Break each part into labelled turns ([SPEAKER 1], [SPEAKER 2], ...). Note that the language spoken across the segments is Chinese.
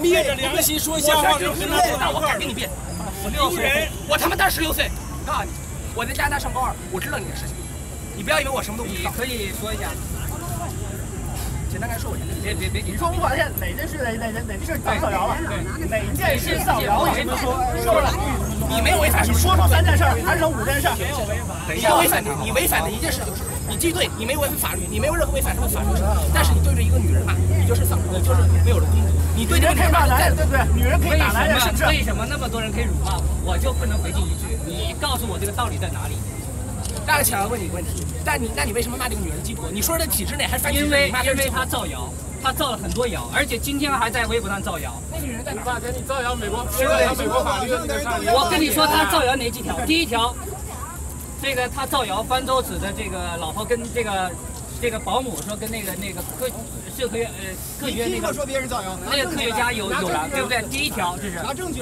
[SPEAKER 1] 灭着良心说瞎话，跟他
[SPEAKER 2] 那我敢跟你辩。我六岁，我他妈才十六岁。告诉你，我在加拿大上高二，我知道你的事情。你不要以为我什么都不知道。
[SPEAKER 3] 可以说一下。
[SPEAKER 2] 简单来说，我
[SPEAKER 3] 别别别，
[SPEAKER 4] 你说我发现哪件事哪哪哪件事造谣了？哪件事造谣了？说了，
[SPEAKER 2] 你没有违反，
[SPEAKER 4] 你说出三件事，还是五件事？
[SPEAKER 2] 没有违反。你违反的，你违反的一件事就是，你既对，你没违反法律，你没有任何违反什么法律，但是你对着一个女人骂，你就是丧，就是没有了公德。你对这个
[SPEAKER 4] 可以骂男人，对不对？女人可以打男人，是不是？
[SPEAKER 3] 为什么那么多人可以辱骂我，我就不能回敬一句？你告诉我这个道理在哪里？
[SPEAKER 2] 大强要问你一个问题，但你那你为什么骂这个女人鸡婆？你说的体制内还是？
[SPEAKER 3] 因为因为她造谣。他造了很多谣，而且今天还在微博上造谣。
[SPEAKER 2] 那女人在
[SPEAKER 1] 哪？你造谣美国，造谣美国法律的那个上
[SPEAKER 3] 我跟你说，他造谣哪几条？第一条，这个他造谣方舟子的这个老婆跟这个这个保姆说跟那个那个科社科院呃科学那个
[SPEAKER 1] 说别人造谣，
[SPEAKER 3] 那个科学家有有了，对不对？第一条这是。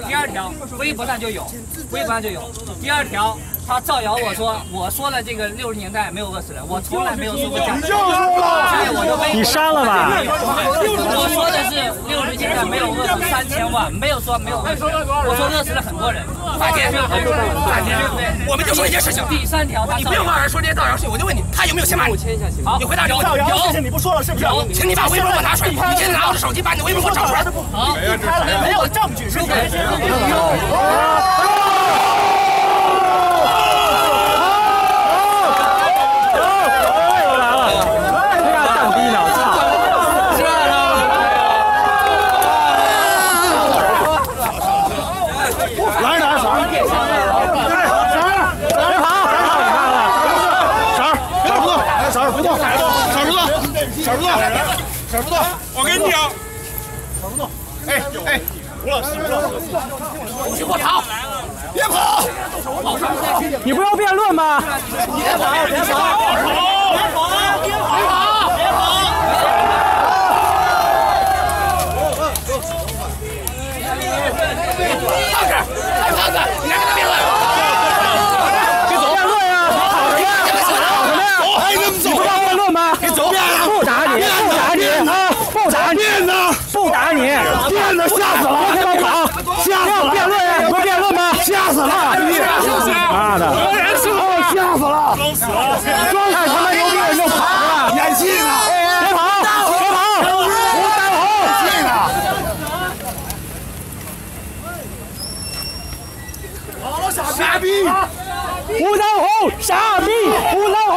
[SPEAKER 3] 第二条，微博上就有，微博上就有。第二条。他造谣，我说我说了这个六十年代没有饿死人，我从来没有说过假。
[SPEAKER 1] 你就说
[SPEAKER 5] 了，你删了吧？
[SPEAKER 3] 我说的是六十年代没有饿死三千万，没有说没有饿死。我说饿死了很多人。
[SPEAKER 2] 大姐，大姐，我们就说一件事情。
[SPEAKER 3] 第三条，
[SPEAKER 2] 你不用往上说这些造谣事情，我就问你，他有没有先骂你？
[SPEAKER 3] 好，
[SPEAKER 2] 你回答有。
[SPEAKER 4] 造谣事情你不说了是不是？
[SPEAKER 2] 请你把微博给我拿出来，你先拿我的手机把你的微博给我找出来。
[SPEAKER 3] 好，
[SPEAKER 4] 没有证据是不
[SPEAKER 1] 小石头，小石头，我跟你讲，小石头，哎哎，吴老师，吴老师，
[SPEAKER 2] 你给我跑，别跑，
[SPEAKER 5] 你不要辩论吗？
[SPEAKER 2] 别跑，别跑，别跑，别跑，别跑，胖子，胖子，你来跟他辩论。
[SPEAKER 5] 别走，辩论呀！跑什么呀？跑什么呀？
[SPEAKER 1] 哎，你们走，
[SPEAKER 5] 不要辩论吗？
[SPEAKER 1] 别走。
[SPEAKER 5] 不打你，
[SPEAKER 1] 吓死了！
[SPEAKER 5] 别跑，
[SPEAKER 1] 吓死了！
[SPEAKER 5] 辩论呀，不辩论吗？
[SPEAKER 1] 吓死了！
[SPEAKER 5] 妈的，
[SPEAKER 1] 吓死了！
[SPEAKER 5] 装死了！装太他妈牛逼了就跑了，
[SPEAKER 1] 演戏呢！
[SPEAKER 5] 别跑，别跑！吴当红，
[SPEAKER 1] 戏呢！好了，傻逼！
[SPEAKER 5] 吴当红，傻逼！吴当红，